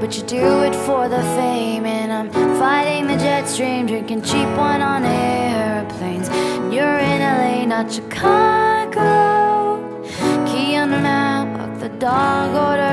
but you do it for the fame. And I'm fighting the jet stream, drinking cheap wine on airplanes. And you're in LA, not Chicago. Key on the map, walk the dog, order.